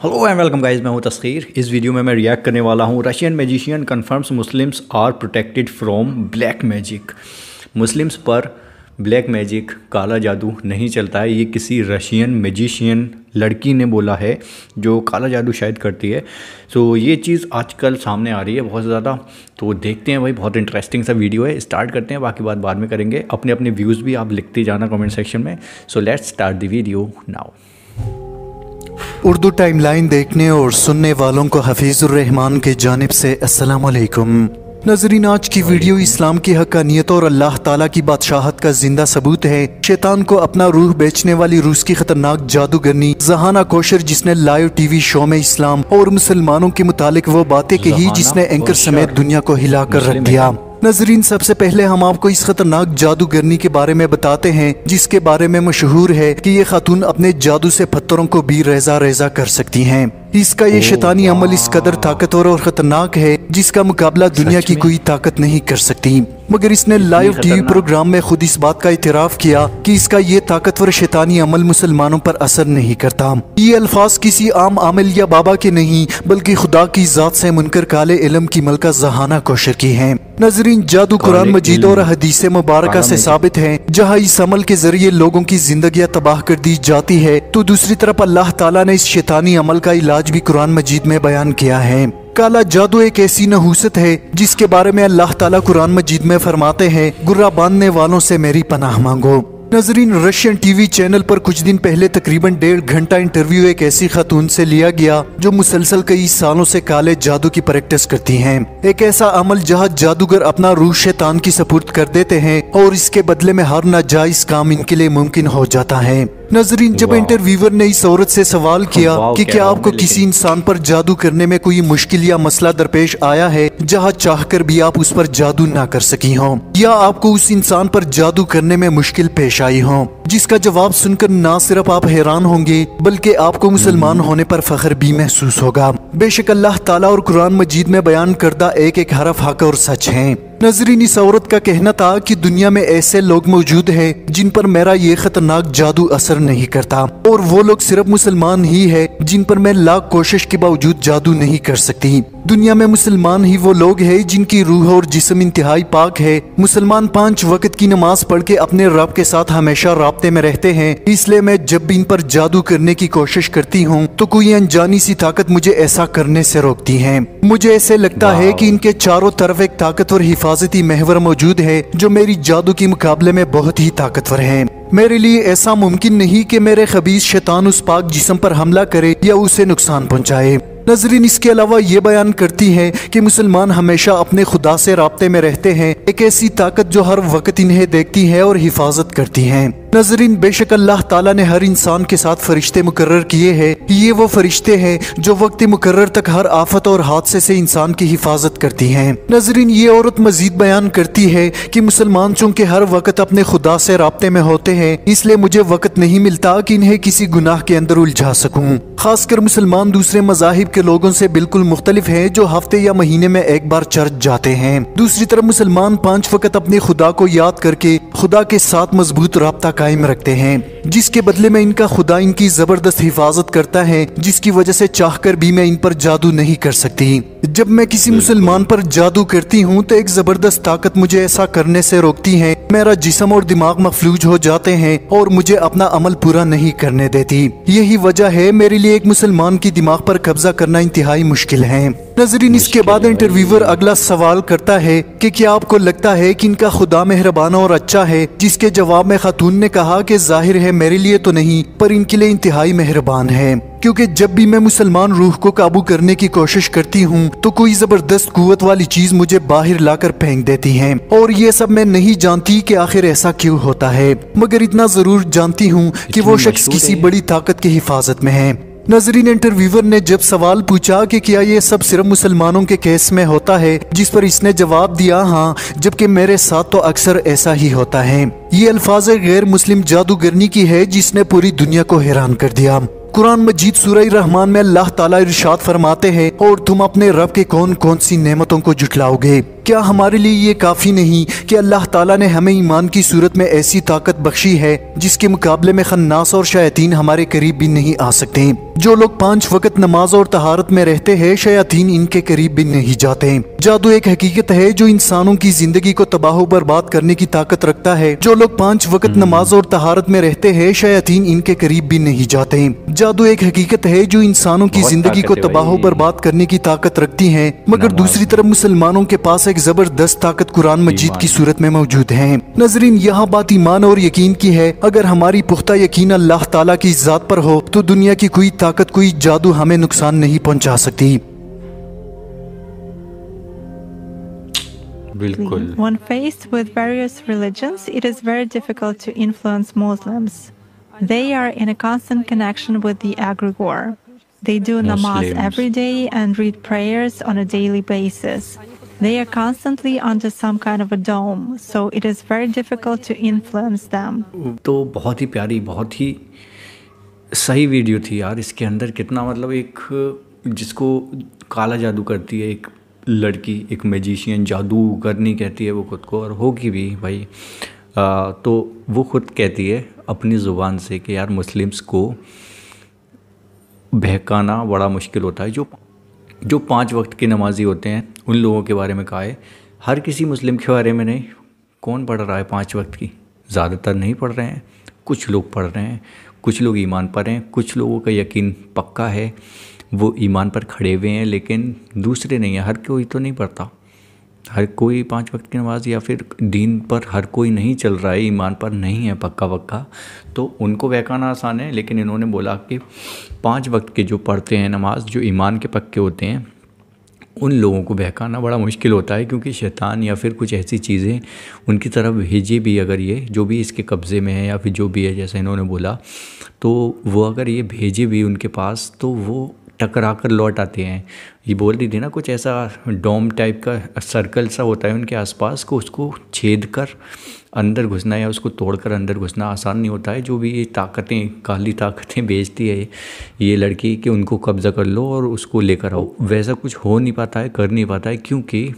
Hello and welcome guys मैं हूँ तस्खीर। इस वीडियो में मैं रिएक्ट करने वाला हूँ। Russian magician confirms Muslims are protected from black magic Muslims पर ब्लैक मैजिक काला जादू नहीं चलता है। ये किसी रशियन मैजिशियन लड़की ने बोला है, जो काला जादू शायद करती है। सो ये चीज़ आजकल सामने आ रही है बहुत ज़्यादा। तो देखते हैं भाई, बहुत इंटरेस्टिंग सा वीडियो है। स्टार्ट करते हैं, बाकी बात बाद में करेंगे। अपने अपने व्यूज़ भी आप लिखते जाना कमेंट सेक्शन में। So let's start the video now Urdu timeline देखने और सुनने वालों को हफीज़ुररहमान के जानब से अस्सलाम वालेकुम। नजरीन आज की वीडियो इस्लाम की हकानियत और अल्लाह ताला की बादशाहत का ज़िंदा सबूत है। शैतान को अपना रूह बेचने वाली रूस की खतरनाक जादूगरनी जहाना कोशर जिसने लाइव टीवी शो में इस्लाम और मुसलमानों के मुतालिक वो बातें कही जिसने एंकर समेत दुनिया को हिलाकर रख दिया। नजरीन, सबसे पहले हम आपको इस खतरनाक जादूगरनी के बारे में बताते हैं, जिसके बारे में मशहूर है कि ये खातून अपने जादू से पत्थरों को भी रेजा रेजा कर सकती हैं। इसका ये शैतानी अमल इस कदर ताकतवर और खतरनाक है जिसका मुकाबला दुनिया की कोई ताकत नहीं कर सकती। मगर इसने लाइव टीवी प्रोग्राम में खुद इस बात का इतराफ किया कि इसका ये ताकतवर शैतानी अमल मुसलमानों पर असर नहीं करता। ये अल्फाज किसी आम आमिल या बाबा के नहीं बल्कि खुदा की जात से मुनकर काले इलम की मलका जहाना कोशर की है। नजरीन जादू कुरान मजीद और हदीस मुबारक से साबित है जहाँ इस अमल के ज़रिए लोगों की ज़िंदगी तबाह कर दी जाती है तो दूसरी तरफ़ अल्लाह ताला ने इस शैतानी अमल का इलाज आज भी कुरान मजीद में बयान किया है। काला जादू एक ऐसी नहूसत है जिसके बारे में अल्लाह ताला कुरान मजीद में फरमाते हैं, गुर्रा बांधने वालों से मेरी पनाह मांगो। नजरीन रशियन टीवी चैनल पर कुछ दिन पहले तकरीबन डेढ़ घंटा इंटरव्यू एक ऐसी खातून से लिया गया, जो मुसलसल कई सालों से काले जादू की प्रैक्टिस करती हैं। एक ऐसा अमल जहाँ जादूगर अपना रूह शैतान की सपुर्द कर देते हैं और इसके बदले में हर नाजायज काम इनके लिए मुमकिन हो जाता है। नजरीन जब इंटरव्यूअर ने इस औरत से सवाल किया कि क्या आपको किसी इंसान पर जादू करने में कोई मुश्किल या मसला दरपेश आया है जहाँ चाहकर भी आप उस पर जादू ना कर सकी हो या आपको उस इंसान पर जादू करने में मुश्किल पेश आई हो? जिसका जवाब सुनकर ना सिर्फ़ आप हैरान होंगे बल्कि आपको मुसलमान होने पर फख्र भी महसूस होगा। बेशक अल्लाह ताला और कुरान मजीद में बयान करदा एक एक हरफ हक और सच है। नजरीन इस औरत का कहना था कि दुनिया में ऐसे लोग मौजूद हैं जिन पर मेरा ये खतरनाक जादू असर नहीं करता। और वो लोग सिर्फ़ मुसलमान ही है जिन पर मैं लाख कोशिश के बावजूद जादू नहीं कर सकती। दुनिया में मुसलमान ही वो लोग हैं जिनकी रूह और जिसम इंतहाई पाक है। मुसलमान पाँच वक्त की नमाज़ पढ़ के अपने रब के साथ हमेशा रबते में रहते हैं। इसलिए मैं जब भी इन पर जादू करने की कोशिश करती हूँ तो कोई अनजानी सी ताकत मुझे ऐसा करने से रोकती है। मुझे ऐसे लगता है की इनके चारों तरफ़ एक ताकतवर हिफाजती महवर मौजूद है, जो मेरी जादू के मुकाबले में बहुत ही ताकतवर है। मेरे लिए ऐसा मुमकिन नहीं की मेरे खबीज शैतान उस पाक जिसम पर हमला करे या उसे नुकसान पहुँचाए। नजरिन इसके अलावा ये बयान करती है कि मुसलमान हमेशा अपने खुदा से रबते में रहते हैं, एक ऐसी ताकत जो हर वक्त इन्हें देखती है और हिफाजत करती है। नजरीन, बेशक अल्लाह ताला ने हर इंसान के साथ फरिश्ते मुकर किए हैं। ये वो फरिश्ते हैं जो वक्त मुकर तक हर आफत और हादसे से इंसान की हिफाजत करती हैं। नजरिन, ये औरत मजीद बयान करती है कि मुसलमान चूँकि हर वक्त अपने खुदा से रबते में होते हैं, इसलिए मुझे वक्त नहीं मिलता कि इन्हें किसी गुनाह के अंदर उलझा सकूँ। खासकर मुसलमान दूसरे मजाहिब के लोगों से बिल्कुल मुख्तलिफ़ है जो हफ़्ते या महीने में एक बार चर्च जाते हैं। दूसरी तरफ़ मुसलमान पाँच वक्त अपने खुदा को याद करके खुदा के साथ मज़बूत रबता कायम रखते हैं जिसके बदले में इनका खुदा इनकी ज़बरदस्त हिफाजत करता है जिसकी वजह से चाहकर भी मैं इन पर जादू नहीं कर सकती। जब मैं किसी मुसलमान पर जादू करती हूँ तो एक ज़बरदस्त ताकत मुझे ऐसा करने से रोकती है। मेरा जिसम और दिमाग मफलूज हो जाते हैं और मुझे अपना अमल पूरा नहीं करने देती। यही वजह है मेरे लिए एक मुसलमान की दिमाग पर कब्जा करना इंतहाई मुश्किल है। नजरीन इसके बाद इंटरव्यूअर अगला सवाल करता है कि क्या आपको लगता है कि इनका खुदा मेहरबाना और अच्छा है जिसके जवाब में खातून ने कहा कि ज़ाहिर है मेरे लिए तो नहीं पर इनके लिए इंतहाई मेहरबान है। क्योंकि जब भी मैं मुसलमान रूह को काबू करने की कोशिश करती हूँ तो कोई ज़बरदस्त कुत वाली चीज़ मुझे बाहर लाकर फेंक देती है। और ये सब मैं नहीं जानती कि आखिर ऐसा क्यों होता है मगर इतना ज़रूर जानती हूँ कि वो शख्स किसी बड़ी ताकत की हिफाजत में है। नजरीन इंटरव्यूअर ने जब सवाल पूछा कि क्या ये सब सिर्फ़ मुसलमानों के केस में होता है, जिस पर इसने जवाब दिया हाँ जबकि मेरे साथ तो अक्सर ऐसा ही होता है। ये अल्फाज गैर मुस्लिम जादूगरनी की है, जिसने पूरी दुनिया को हैरान कर दिया। कुरान मजीद सूरह रहमान में अल्लाह ताला इरशाद फरमाते हैं, और तुम अपने रब के कौन कौन सी नेमतों को जुटलाओगे? क्या हमारे लिए ये काफ़ी नहीं कि अल्लाह ताला ने हमें ईमान की सूरत में ऐसी ताकत बख्शी है जिसके मुकाबले में खन्नास और शयातीन हमारे करीब भी नहीं आ सकते? जो लोग पाँच वक्त नमाज़ और तहारत में रहते हैं शयातीन इनके करीब भी नहीं जाते। जादू एक हकीकत है जो इंसानों की ज़िंदगी को तबाह बर्बाद करने की ताकत रखता है। जो लोग पाँच वक्त। नमाज़ और तहारत में रहते हैं शयातीन इनके करीब भी नहीं जाते। जादू एक हकीकत है जो इंसानों की ज़िंदगी को तबाह बर्बाद करने की ताकत रखती है। मगर दूसरी तरफ़ मुसलमानों के पास एक ज़बरदस्त ताकत कुरान मजीद की सूरत में मौजूद है नजरीन यहाँ बात ईमान और यकीन की है अगर हमारी पुख्ता यकीन अल्लाह ताला की जात पर हो तो दुनिया की कोई ताकत कोई जादू हमें नुकसान नहीं पहुँचा सकती When faced with various religions, it is very difficult to influence Muslims. They are in a constant connection with the egregore. They do Muslims. namaz every day and read prayers on a daily basis. They are constantly under some kind of a dome, so it is very difficult to influence them. तो बहुत ही प्यारी बहुत ही सही video थी यार इसके अंदर कितना मतलब एक जिसको काला जादू करती है एक लड़की एक मैजिशियन जादू करनी कहती है वो खुद को और होगी भी भाई आ, तो वो खुद कहती है अपनी ज़ुबान से कि यार मुस्लिम्स को बहकाना बड़ा मुश्किल होता है जो जो पाँच वक्त के नमाजी होते हैं, उन लोगों के बारे में कहा है। हर किसी मुस्लिम के बारे में नहीं। कौन पढ़ रहा है पाँच वक्त की? ज़्यादातर नहीं पढ़ रहे हैं। कुछ लोग पढ़ रहे हैं। कुछ लोग ईमान पर हैं। कुछ लोगों का यकीन पक्का है। वो ईमान पर खड़े हुए हैं, लेकिन दूसरे नहीं हैं। हर कोई तो नहीं पढ़ता। हर कोई पाँच वक्त की नमाज़ या फिर दीन पर हर कोई नहीं चल रहा है, ईमान पर नहीं है पक्का पक्का तो उनको बहकाना आसान है, लेकिन इन्होंने बोला कि पाँच वक्त के जो पढ़ते हैं नमाज़, जो ईमान के पक्के होते हैं, उन लोगों को बहकाना बड़ा मुश्किल होता है, क्योंकि शैतान या फिर कुछ ऐसी चीज़ें उनकी तरफ़ भेजे भी अगर ये, जो भी इसके कब्ज़े में है या फिर जो भी है, जैसे इन्होंने बोला तो वो अगर ये भेजे भी उनके पास तो वो टकरा कर लौट आते हैं। ये बोल रही थी ना, कुछ ऐसा डोम टाइप का सर्कल सा होता है उनके आसपास को उसको छेद कर, अंदर घुसना या उसको तोड़कर अंदर घुसना आसान नहीं होता है। जो भी ये ताकतें, काली ताकतें बेचती है, ये लड़की कि उनको कब्ज़ा कर लो और उसको लेकर आओ। वैसा कुछ हो नहीं पाता है, कर नहीं पाता है, क्योंकि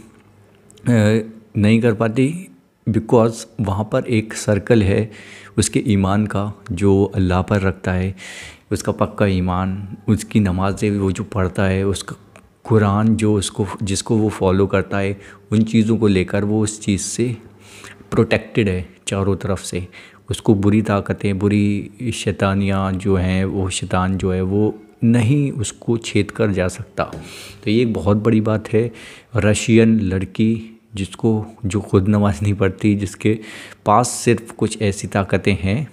नहीं कर पाती बिकॉज़ वहाँ पर एक सर्कल है उसके ईमान का, जो अल्लाह पर रखता है। उसका पक्का ईमान, उसकी नमाज़ें वो जो पढ़ता है, उसका कुरान जो उसको, जिसको वो फॉलो करता है, उन चीज़ों को लेकर वो उस चीज़ से प्रोटेक्टेड है चारों तरफ़ से। उसको बुरी ताकतें, बुरी शैतानियाँ जो हैं, वो शैतान जो है, वो नहीं उसको छेद कर जा सकता। तो ये एक बहुत बड़ी बात है। रशियन लड़की जिसको, जो खुद नमाज़ नहीं पढ़ती, जिसके पास सिर्फ़ कुछ ऐसी ताकतें हैं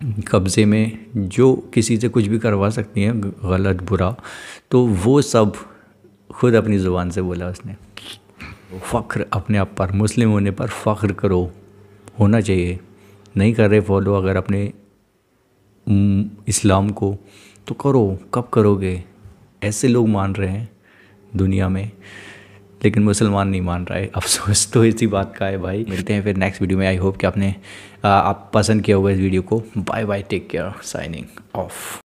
कब्ज़े में जो किसी से कुछ भी करवा सकती हैं, गलत, बुरा तो वो सब खुद अपनी ज़ुबान से बोला उसने। फ़ख्र अपने आप पर, मुस्लिम होने पर फ़ख्र करो, होना चाहिए। नहीं कर रहे फॉलो अगर अपने इस्लाम को तो करो, कब करोगे? ऐसे लोग मान रहे हैं दुनिया में। लेकिन मुसलमान नहीं मान रहा है। अफसोस तो इसी बात का है भाई। मिलते हैं फिर नेक्स्ट वीडियो में। आई होप कि आपने आप पसंद किया होगा इस वीडियो को। Bye bye take care signing off